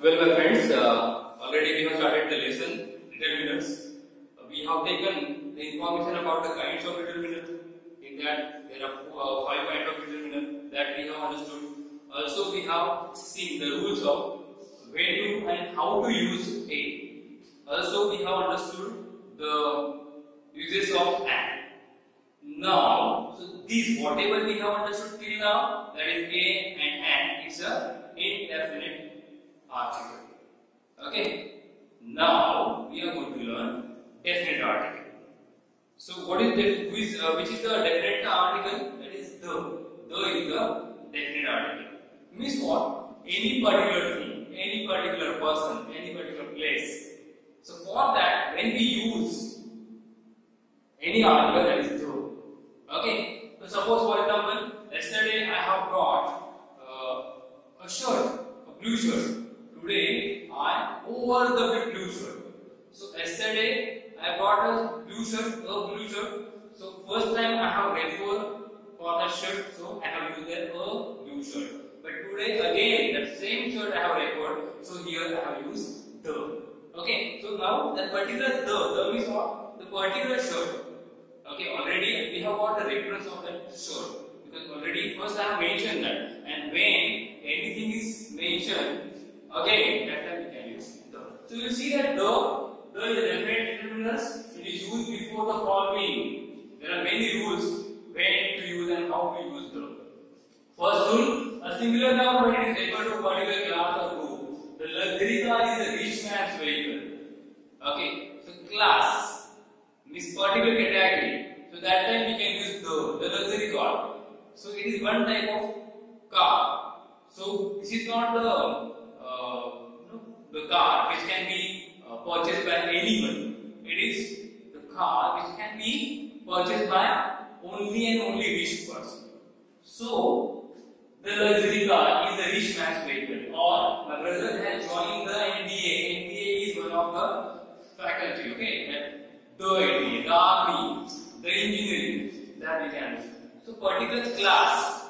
Well, my friends, uh, already we have started the lesson, determiners. Uh, we have taken the information about the kinds of determiners. In that, there are uh, five kinds of determiners that we have understood. Also, we have seen the rules of when to and how to use a. Also, we have understood the uses of and. Now, so these whatever we have understood till now, that is a and and, it's a indefinite article. Okay. Now we are going to learn definite article. So what is the which, uh, which is the definite article? That is the. The is the definite article. Means what? Any particular thing, any particular person, any particular place. So for that, when we use any article, that is the. Okay. So suppose for example, yesterday I have got uh, a shirt, a blue shirt. Today I over the blue shirt. So yesterday I got a blue shirt, a blue shirt. So first time I have referred for the shirt, so I have used a blue shirt. But today again that same shirt I have referred, so here I have used the. Okay, so now that particular the, the means what? The particular shirt. Okay, already we have got the reference of that shirt because already first I have mentioned that, and when anything is mentioned, again that time we can use the. So you see that the the is a definite. It is used before the following. There are many rules when to use and how to use the. First rule: a singular noun when it is referred to a particular class or group. The luxury car is a rich man's vehicle. Okay, so class means particular category. So that time we can use the, the luxury car. So it is one type of car. So this is not the the car which can be uh, purchased by anyone. It is the car which can be purchased by only and only rich person. So the luxury car is a rich man's vehicle. Or my brother has joined the NDA. NDA is one of the faculty. Okay, the NDA, the army, the engineering that we can. So particular class.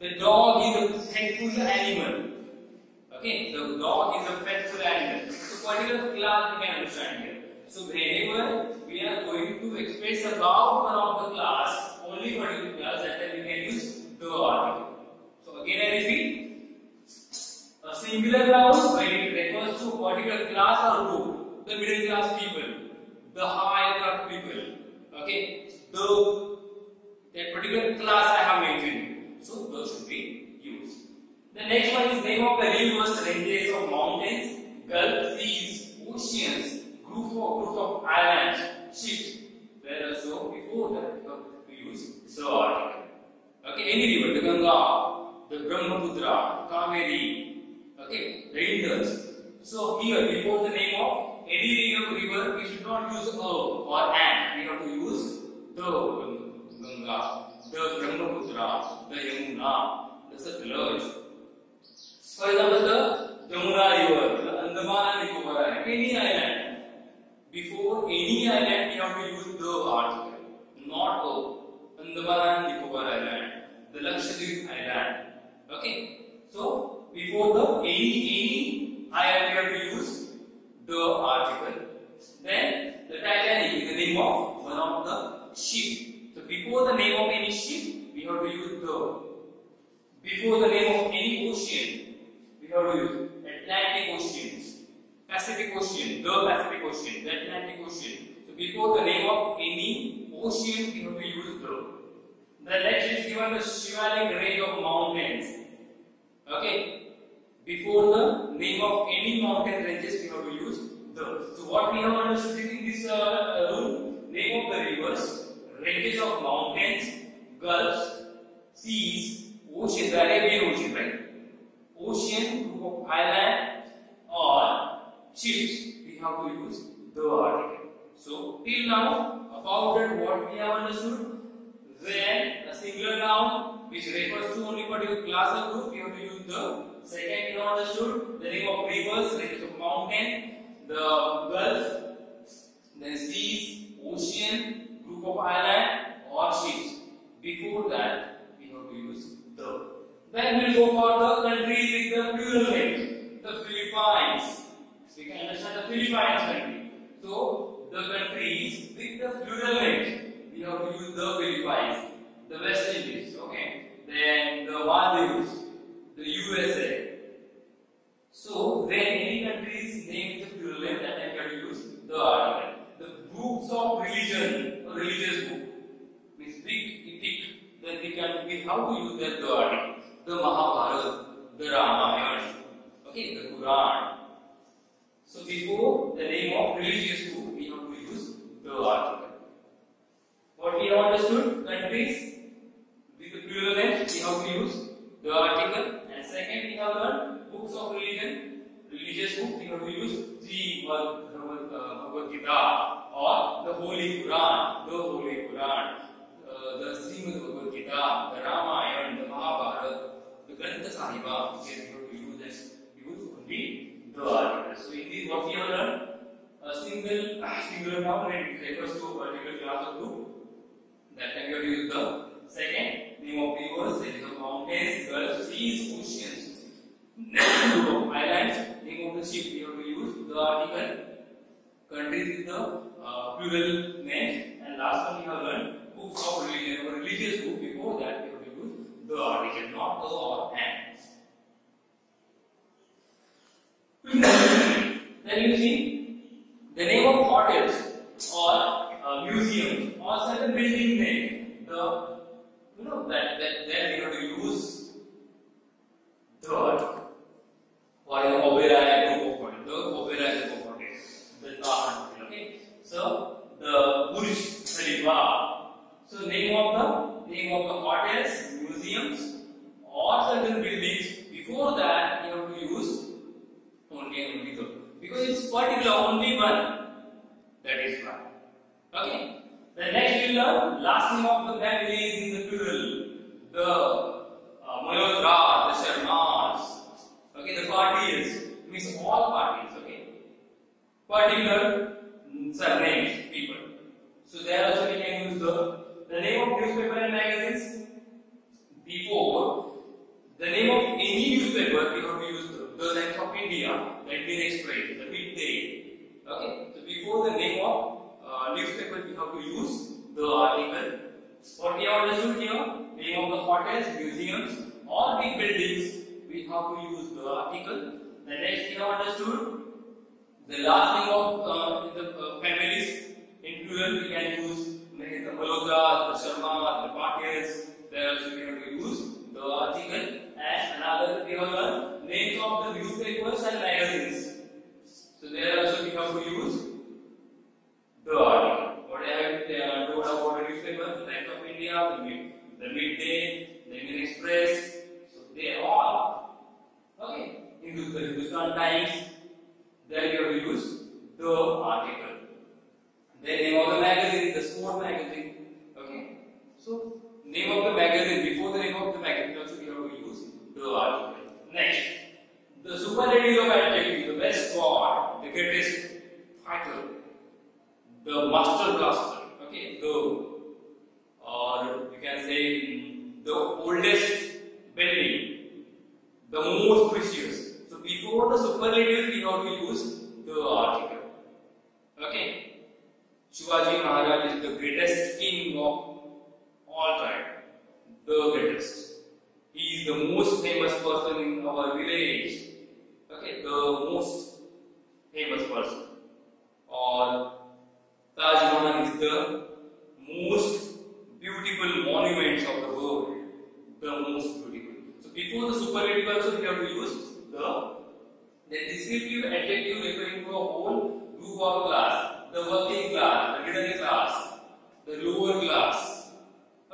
The dog is a faithful animal. Okay, the dog is a faithful animal. So particular class we can understand here. So whenever we are going to express about one of the class, only particular class, that time we can use the article. So again I repeat, a singular noun when it refers to particular class or group, the middle class people, the higher class people. Okay, the that particular class I have mentioned. So those should be used. The next one is name of the rivers, ranges of mountains, gulf, seas, oceans, group of group of islands, ships. Where also before that we use the article. Okay, any river, the Ganga, the Brahmaputra, Kaveri. Okay, the rivers. So here before the name of any river, we should not use a or an. We have to use the Ganga, the Brahmaputra, the Yamuna, the Satluj. For example, the Yamuna River, the Andaman and Nicobar Island, any island. Before any island, we have to use the article, not a. Andaman and Nicobar Island, the Lakshadweep Island. Okay, so before the any any island, we have to use the article. Then the Titanic is the name of one of the ship. So before the name of any ship, we have to use the. Before the name of any ocean, use Atlantic Ocean, Pacific Ocean, the Pacific Ocean, the Atlantic Ocean. So before the name of any ocean, we have to use the. The next is given the Shivalik range of mountains. Okay. Before the name of any mountain ranges, we have to use the. So what we have understood in this uh, rule, name of the rivers, ranges of mountains, gulfs, seas, ocean, the Arabian Ocean, right? Ocean, group of island, or ships, we have to use the article. So till now, about that what we have understood, when a singular noun which refers to only particular class or group, we have to use the. Second, we have understood the name of rivers, ranges of mountain, the gulf, then seas, ocean, group of island or ships. Before that, we have to use the. Then we'll go for the country with the plural name. The Philippines, So you can understand the Philippines. So the countries with the plural name, we have to use the Philippines, the West Indies, okay? Then the Maldives, the USA. So when any country's name is a plural name, that time you have to use the article. The books of religion, a religious book, we speak, we pick, then we can we how to use the article. The Mahabharata, the Ramayana, okay, the Quran. So before the name of religious book, we have to use the article. What we have understood, countries with the plural we have to use the article. And second, we have learned books of religion, religious book, we have to use the uh, Bhagavad Gita or the Holy Quran, the Holy Quran, class of. That time you have to use the second name of rivers, there is a mountains, gulfs, seas, oceans, islands, name of the ship, you have to use the article, countries with the uh, plural name, and last one we have learned books of religion or religious book. Before that, we have to use the article, not the or and. then you see name of newspaper and magazines before the name of any newspaper we have to use the, the Times of India, the Indian Express, the Midday. Okay, so before the name of uh, newspaper we have to use the article. What we have understood here, name of the hotels, museums, or big buildings, we have to use the article. The next we have understood the last name of uh, the uh, families in plural we can use like uh, the uh, Malhotra, the Sharma, the Patels. There also we have to use the article. And another we have learned names of the newspapers and magazines. So there also we have to use the article. What I have uh, told about the newspaper, the Times of India, the, Mid- the Midday, the Indian Express. So they are all okay. Hindu, the Hindustan Times. There you have to use the article. Then name of the magazine, the sport magazine. Okay. So name of the magazine before the name of the magazine also we have to use the article. Next, the superlative of adjective, the best god, the greatest fighter, the master blaster. Okay, the or you can say mm, the oldest building, the most precious. So before the superlative, we have to use the article. Okay. Shivaji Maharaj is the greatest king of all time. The greatest. He is the most famous person in our village. Okay, the most famous person. Or Taj Mahal is the most beautiful monuments of the world. The most beautiful. So before the superlative also we have to use the the descriptive adjective referring to a whole group of class. The working class, the middle class, the lower class.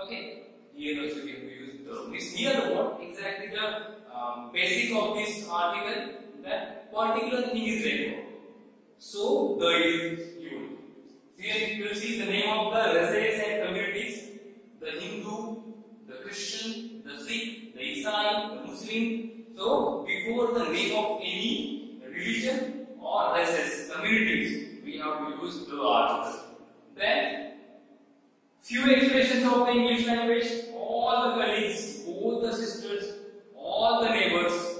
Okay. Here also we have to use the this here what exactly the um, basic of this article that particular thing is referred. So the used. You will see the name of the races and communities, the Hindu, the Christian, the Sikh, the Isai, the Muslim. So before the name of any religion or races, communities, we have to use the article. Then few expressions of the English language, all the colleagues, both the sisters, all the neighbors,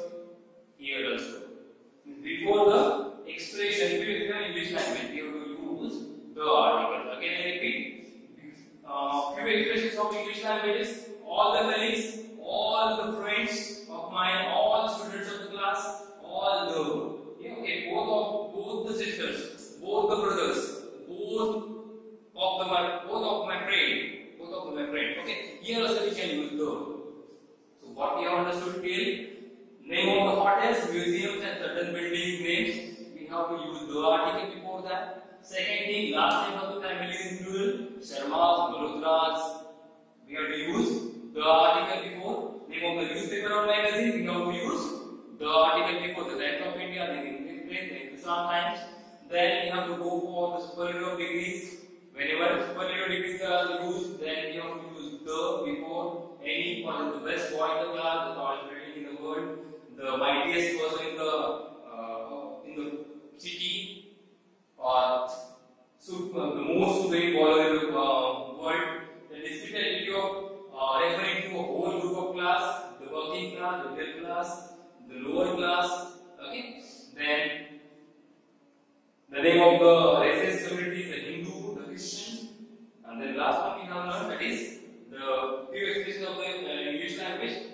Second thing, last name of the family is plural. Sharma, Malhotras. We have to use the article before. Name of the newspaper or magazine. We have to use the article before the Bank of India, the Indian Press, the Hindustan Times. Then we have to go for the superlative degrees. Whenever superlative degrees are used, then we have to use the before any one of the best boy in the class, the tallest building in the world, the mightiest person in the uh, in the city, super, the most very the uh, world. The discriminatory of uh, referring to a whole group of class, the working class, the middle class, the lower class. Okay, then the name of the races community, the Hindu, the Christian, and then last one we have learned that is the few expression of the uh, English language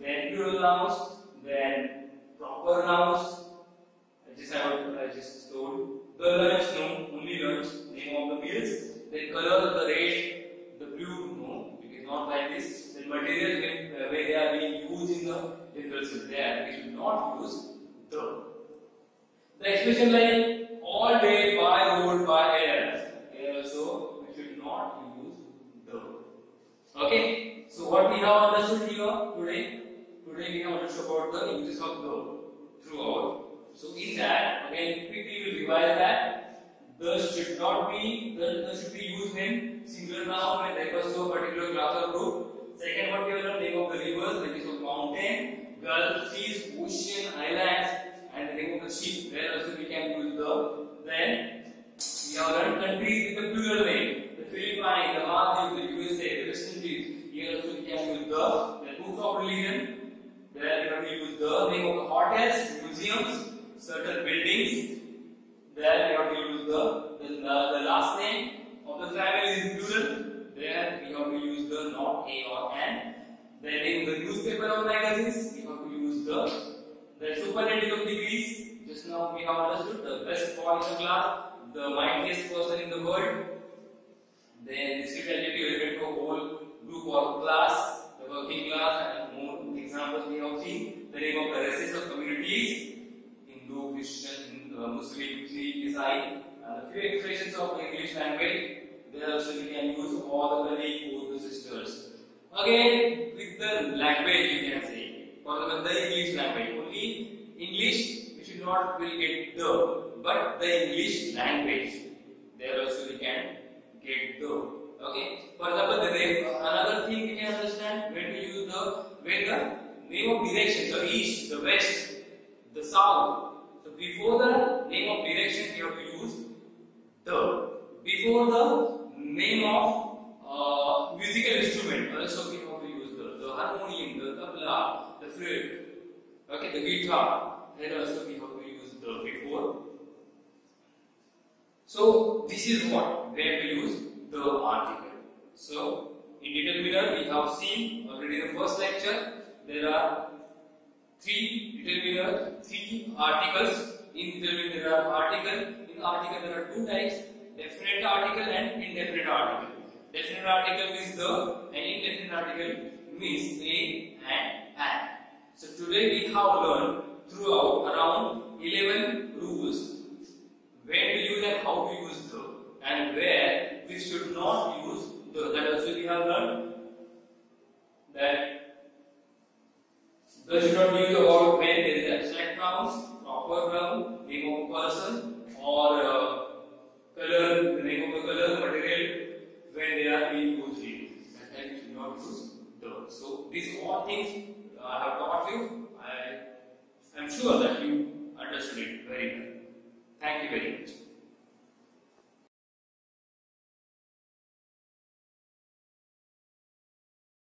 then plural nouns, then proper nouns. I just have I just told the lunch no only lunch name of the meals then color the red the blue no it is not like this then material uh, where they are being used in the general there we should not use the the expression like all day by road by air here also we should not use the okay so what we have understood here today we have understood about the uses of the throughout so in that, again quickly we'll revise that the should not be the, the should be used in singular noun when refers to a particular class or group. Second one we have learned name of the rivers, that is of mountain, gulf, seas, ocean, islands, and the name of the ship. Where also we can use the. Then we have learned countries with the plural name. The Philippines, the Maldives, the USA, the West Indies. Here also we can use the. The books of religion. There we have to use the name of the hotels, certain buildings. There we have to use the, the, the, the last name of the family is plural. There we have to use the not a or an. Then in the newspaper or magazines, we have to use the the superlative of degrees. Just now we have understood the best boy in the class, the mightiest person in the world. Then this superlative element to a whole group or class, the working class, and more examples we have seen. The name of the races of communities. Hindu, Christian, uh, Muslim, Sikh, Isai, and Uh, a few expressions of English language. There also we can use all the colleagues, both the sisters. Again, with the language you can say, for the, the English language, only English we should not will get the, but the English language. There also we can get the. Okay. For example, the name, another thing we can understand when we use the when the name of direction, the east, the west, the south. So before the name of direction, we have to use the. Before the name of uh, musical instrument, also we have to use the. The harmonium, the tabla, the flute, okay, the guitar. Then also we have to use the before. So this is what we have to use the article. So in determiner we have seen already in the first lecture there are three determiner, three articles. In determiner there are article. In article there are two types: definite article and indefinite article. Definite article means the, and indefinite article means a and an. so Today we have learned throughout around 11 rules when to use and how to use the and where we should not use the. That also we have learned that the should not use about